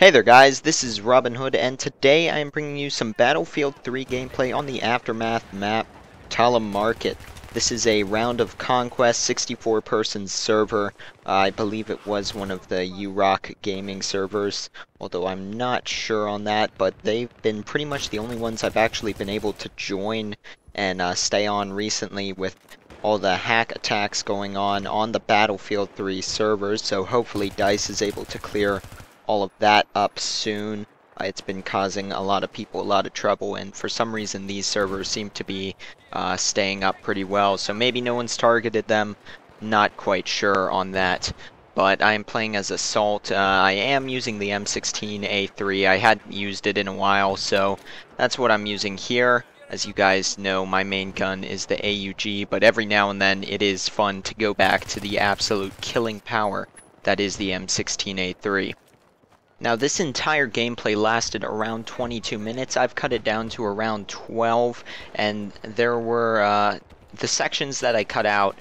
Hey there guys, this is Robin Hood and today I am bringing you some Battlefield 3 gameplay on the Aftermath map, Talah Market. This is a round of conquest 64 person server. Uh, I believe it was one of the URock gaming servers, although I'm not sure on that, but they've been pretty much the only ones I've actually been able to join and uh, stay on recently with all the hack attacks going on on the Battlefield 3 servers, so hopefully DICE is able to clear all of that up soon. Uh, it's been causing a lot of people a lot of trouble, and for some reason these servers seem to be uh, staying up pretty well. So maybe no one's targeted them. Not quite sure on that. But I am playing as Assault. Uh, I am using the M16A3. I hadn't used it in a while, so that's what I'm using here. As you guys know, my main gun is the AUG, but every now and then it is fun to go back to the absolute killing power that is the M16A3. Now this entire gameplay lasted around 22 minutes. I've cut it down to around 12 and there were uh, the sections that I cut out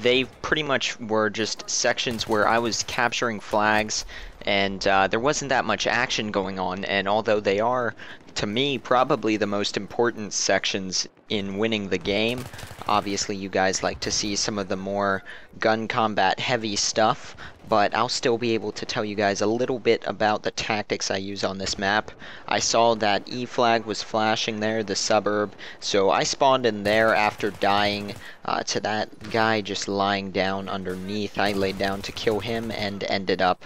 they pretty much were just sections where I was capturing flags and uh, there wasn't that much action going on and although they are to me probably the most important sections in winning the game obviously you guys like to see some of the more gun combat heavy stuff but I'll still be able to tell you guys a little bit about the tactics I use on this map. I saw that E flag was flashing there, the suburb, so I spawned in there after dying uh, to that guy just lying down underneath. I laid down to kill him and ended up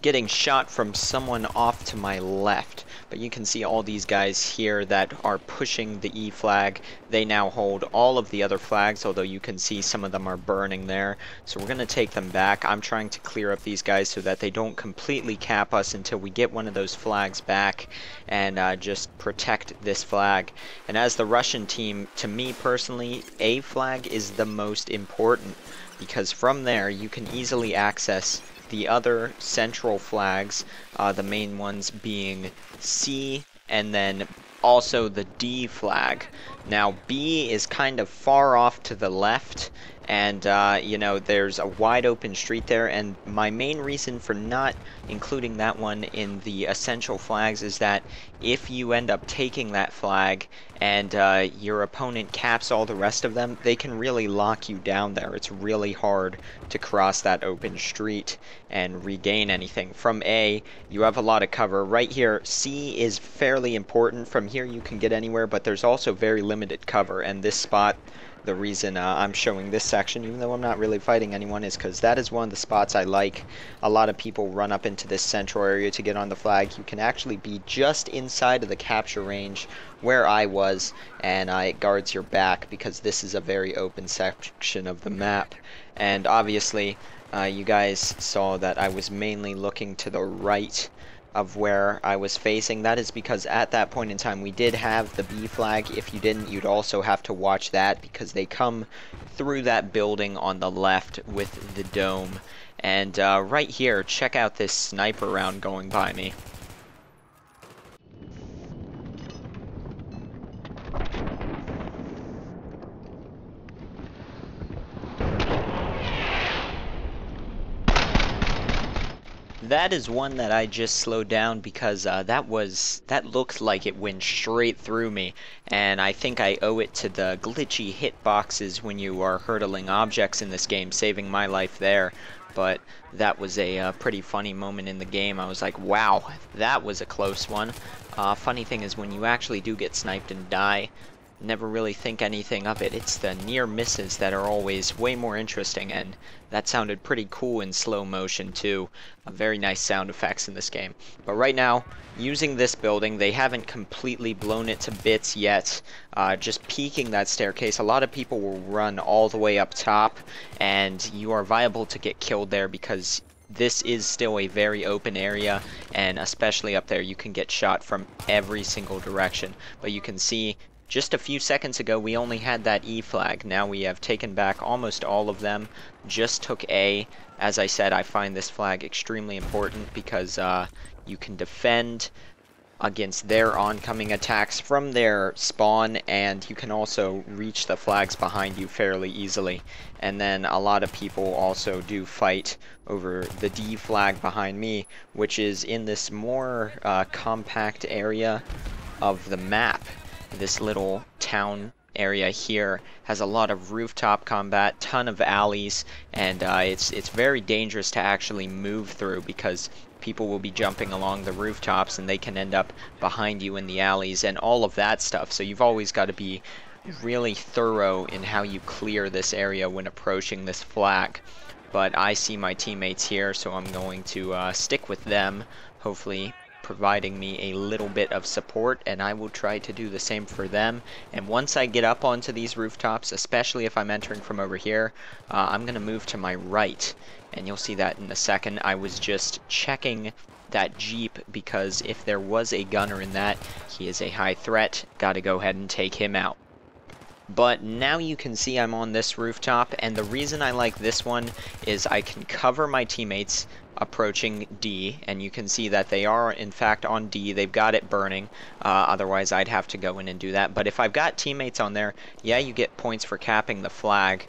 getting shot from someone off to my left. But you can see all these guys here that are pushing the E flag. They now hold all of the other flags, although you can see some of them are burning there. So we're going to take them back. I'm trying to clear up these guys so that they don't completely cap us until we get one of those flags back and uh, just protect this flag. And as the Russian team, to me personally, A flag is the most important because from there you can easily access the other central flags, uh, the main ones being C and then also the D flag. Now B is kind of far off to the left and uh, you know there's a wide open street there. And my main reason for not including that one in the essential flags is that if you end up taking that flag and uh, your opponent caps all the rest of them they can really lock you down there. It's really hard to cross that open street and regain anything. From A you have a lot of cover. Right here C is fairly important. From here you can get anywhere but there's also very limited cover. And this spot the reason uh, I'm showing this section, even though I'm not really fighting anyone, is because that is one of the spots I like. A lot of people run up into this central area to get on the flag. You can actually be just inside of the capture range where I was, and uh, it guards your back because this is a very open section of the map. And obviously, uh, you guys saw that I was mainly looking to the right of where I was facing. That is because at that point in time we did have the B flag. If you didn't, you'd also have to watch that because they come through that building on the left with the dome. And uh, right here, check out this sniper round going by me. That is one that I just slowed down because uh, that was that looked like it went straight through me, and I think I owe it to the glitchy hitboxes when you are hurdling objects in this game, saving my life there. But that was a uh, pretty funny moment in the game. I was like, wow, that was a close one. Uh, funny thing is when you actually do get sniped and die, never really think anything of it. It's the near misses that are always way more interesting, and that sounded pretty cool in slow motion too. Uh, very nice sound effects in this game. But right now, using this building, they haven't completely blown it to bits yet. Uh, just peeking that staircase, a lot of people will run all the way up top, and you are viable to get killed there because this is still a very open area and especially up there you can get shot from every single direction but you can see just a few seconds ago, we only had that E flag. Now we have taken back almost all of them. Just took A. As I said, I find this flag extremely important because uh, you can defend against their oncoming attacks from their spawn and you can also reach the flags behind you fairly easily and then a lot of people also do fight over the D flag behind me which is in this more uh, compact area of the map this little town area here has a lot of rooftop combat, ton of alleys, and uh, it's it's very dangerous to actually move through because people will be jumping along the rooftops and they can end up behind you in the alleys and all of that stuff. So you've always got to be really thorough in how you clear this area when approaching this flak But I see my teammates here, so I'm going to uh, stick with them, hopefully providing me a little bit of support and I will try to do the same for them. And once I get up onto these rooftops especially if I'm entering from over here uh, I'm gonna move to my right. And you'll see that in a second. I was just checking that Jeep because if there was a gunner in that he is a high threat. Gotta go ahead and take him out. But now you can see I'm on this rooftop and the reason I like this one is I can cover my teammates approaching D and you can see that they are in fact on D. They've got it burning. Uh, otherwise I'd have to go in and do that. But if I've got teammates on there yeah you get points for capping the flag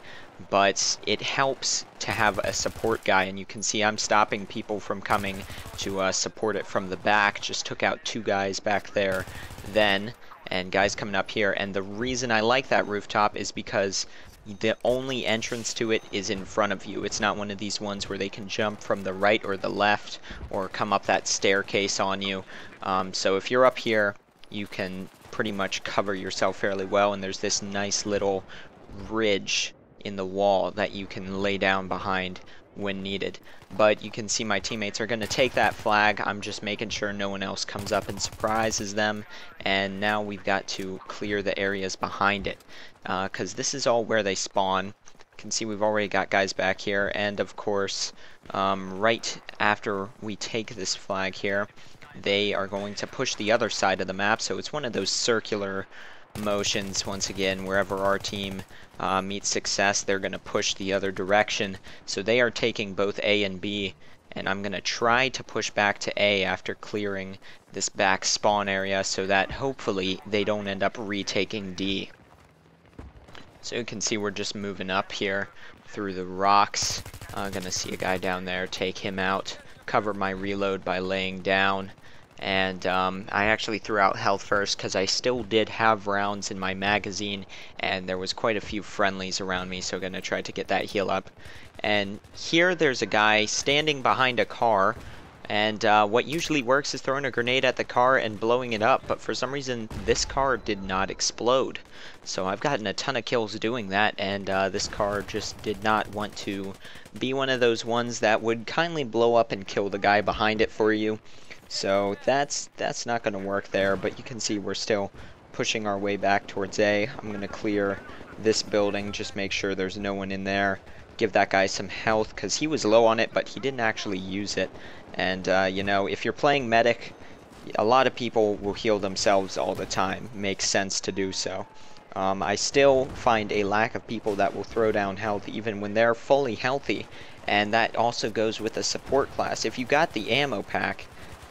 but it helps to have a support guy. And you can see I'm stopping people from coming to uh, support it from the back. Just took out two guys back there then and guys coming up here. And the reason I like that rooftop is because the only entrance to it is in front of you. It's not one of these ones where they can jump from the right or the left or come up that staircase on you. Um, so if you're up here, you can pretty much cover yourself fairly well. And there's this nice little ridge in the wall that you can lay down behind when needed. But you can see my teammates are going to take that flag. I'm just making sure no one else comes up and surprises them. And now we've got to clear the areas behind it. Because uh, this is all where they spawn. You can see we've already got guys back here. And of course, um, right after we take this flag here, they are going to push the other side of the map. So it's one of those circular motions once again wherever our team uh, meets success they're going to push the other direction so they are taking both A and B and I'm going to try to push back to A after clearing this back spawn area so that hopefully they don't end up retaking D. So you can see we're just moving up here through the rocks. I'm going to see a guy down there, take him out, cover my reload by laying down and um, I actually threw out health first because I still did have rounds in my magazine and there was quite a few friendlies around me so gonna try to get that heal up. And here there's a guy standing behind a car and uh, what usually works is throwing a grenade at the car and blowing it up but for some reason this car did not explode so I've gotten a ton of kills doing that and uh, this car just did not want to be one of those ones that would kindly blow up and kill the guy behind it for you so that's that's not going to work there, but you can see we're still pushing our way back towards A. I'm going to clear this building, just make sure there's no one in there. Give that guy some health, because he was low on it, but he didn't actually use it. And, uh, you know, if you're playing Medic, a lot of people will heal themselves all the time. Makes sense to do so. Um, I still find a lack of people that will throw down health even when they're fully healthy. And that also goes with the support class. If you got the ammo pack,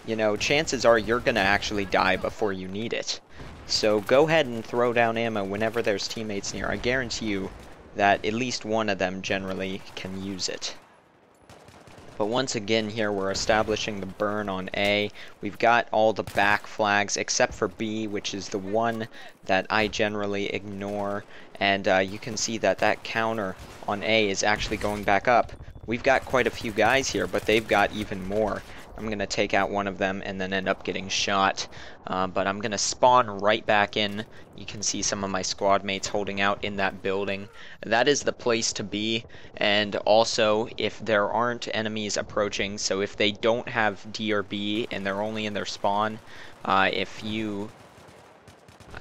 you know, chances are you're going to actually die before you need it. So go ahead and throw down ammo whenever there's teammates near. I guarantee you that at least one of them generally can use it. But once again here we're establishing the burn on A. We've got all the back flags except for B which is the one that I generally ignore. And uh, you can see that that counter on A is actually going back up. We've got quite a few guys here but they've got even more. I'm going to take out one of them and then end up getting shot. Uh, but I'm going to spawn right back in. You can see some of my squad mates holding out in that building. That is the place to be. And also, if there aren't enemies approaching, so if they don't have D or B and they're only in their spawn, uh, if you...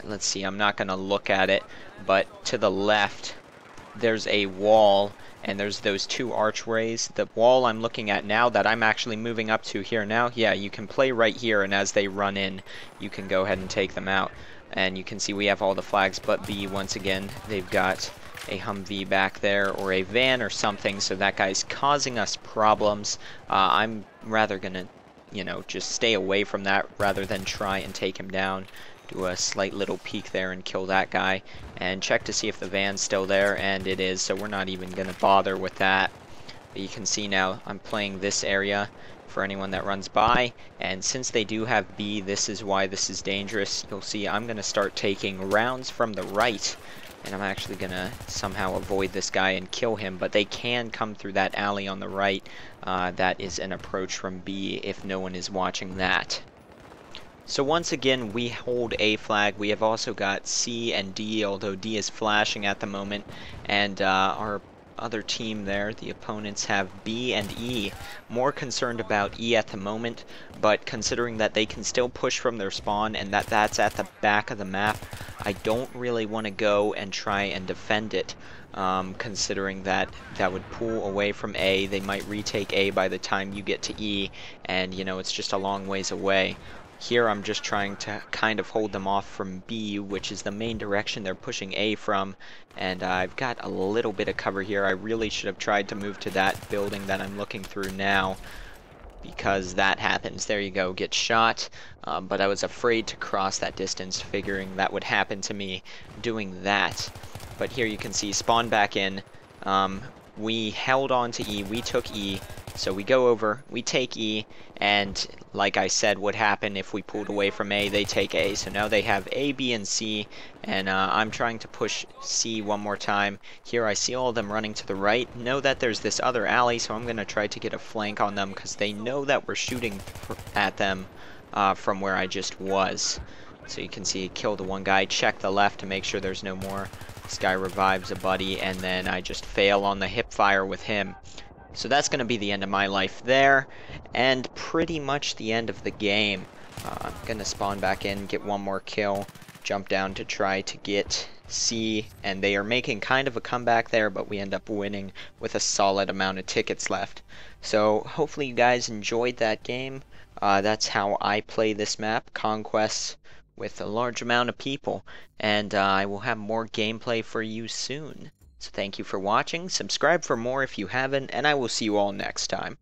Let's see, I'm not going to look at it, but to the left, there's a wall and there's those two archways. The wall I'm looking at now that I'm actually moving up to here now, yeah, you can play right here, and as they run in, you can go ahead and take them out. And you can see we have all the flags but B once again. They've got a Humvee back there or a van or something, so that guy's causing us problems. Uh, I'm rather going to you know, just stay away from that rather than try and take him down. Do a slight little peek there and kill that guy. And check to see if the van's still there, and it is, so we're not even going to bother with that. But you can see now I'm playing this area for anyone that runs by. And since they do have B, this is why this is dangerous. You'll see I'm going to start taking rounds from the right. And I'm actually going to somehow avoid this guy and kill him. But they can come through that alley on the right. Uh, that is an approach from B if no one is watching that. So once again, we hold A flag. We have also got C and D, although D is flashing at the moment. And uh, our other team there, the opponents have B and E. More concerned about E at the moment, but considering that they can still push from their spawn and that that's at the back of the map, I don't really want to go and try and defend it. Um, considering that that would pull away from A, they might retake A by the time you get to E, and you know, it's just a long ways away. Here I'm just trying to kind of hold them off from B, which is the main direction they're pushing A from. And uh, I've got a little bit of cover here. I really should have tried to move to that building that I'm looking through now because that happens. There you go, get shot. Um, but I was afraid to cross that distance, figuring that would happen to me doing that. But here you can see spawn back in. Um, we held on to E, we took E, so we go over, we take E, and like I said would happen if we pulled away from A, they take A. So now they have A, B, and C, and uh, I'm trying to push C one more time. Here I see all of them running to the right. Know that there's this other alley, so I'm going to try to get a flank on them because they know that we're shooting at them uh, from where I just was. So you can see kill the one guy, check the left to make sure there's no more. This guy revives a buddy, and then I just fail on the hip fire with him. So that's going to be the end of my life there, and pretty much the end of the game. Uh, I'm going to spawn back in, get one more kill, jump down to try to get C, and they are making kind of a comeback there, but we end up winning with a solid amount of tickets left. So hopefully you guys enjoyed that game. Uh, that's how I play this map, Conquest, with a large amount of people, and uh, I will have more gameplay for you soon. So thank you for watching, subscribe for more if you haven't, and I will see you all next time.